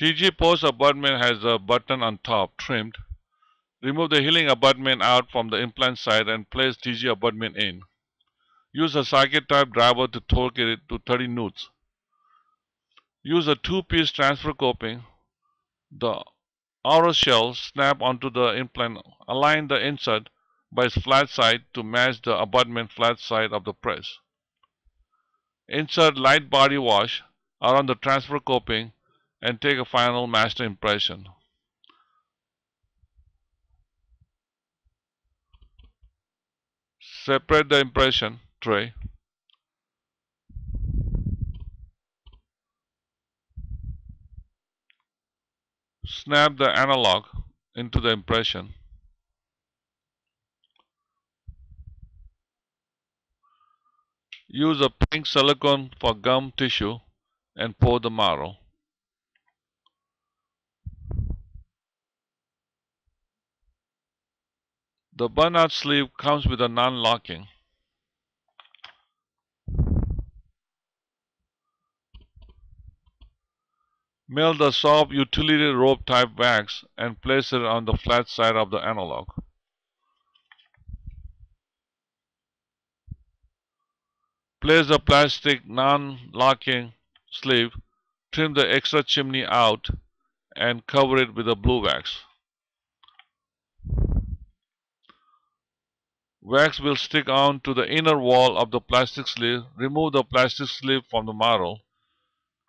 TG post abutment has a button on top trimmed. Remove the healing abutment out from the implant site and place TG abutment in. Use a socket type driver to torque it to 30 newtons. Use a two-piece transfer coping. The outer shell snap onto the implant. Align the insert by its flat side to match the abutment flat side of the press. Insert light body wash around the transfer coping and take a final master impression. Separate the impression tray. Snap the analog into the impression. Use a pink silicone for gum tissue and pour the marrow. The burnout sleeve comes with a non-locking. Mill the soft utility rope type wax and place it on the flat side of the analog. Place the plastic non-locking sleeve, trim the extra chimney out and cover it with a blue wax. Wax will stick on to the inner wall of the plastic sleeve. Remove the plastic sleeve from the model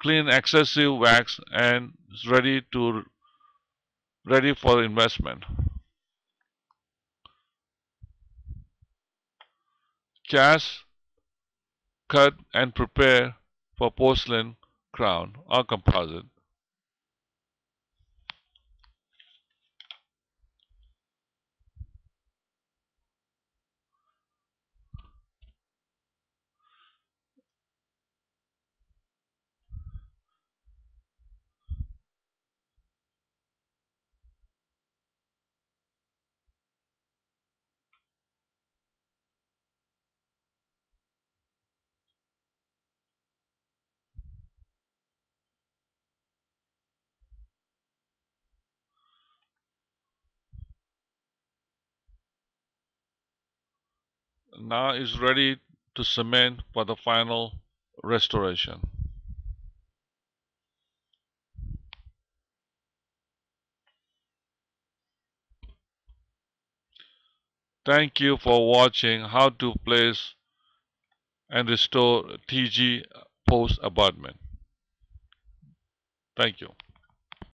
clean excessive wax and is ready to ready for investment. Cast, cut and prepare for porcelain crown or composite. Now is ready to cement for the final restoration. Thank you for watching how to place and restore TG post abutment. Thank you.